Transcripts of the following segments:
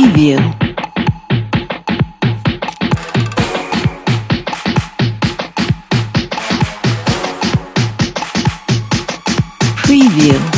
Привет. Привет.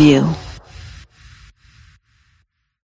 you.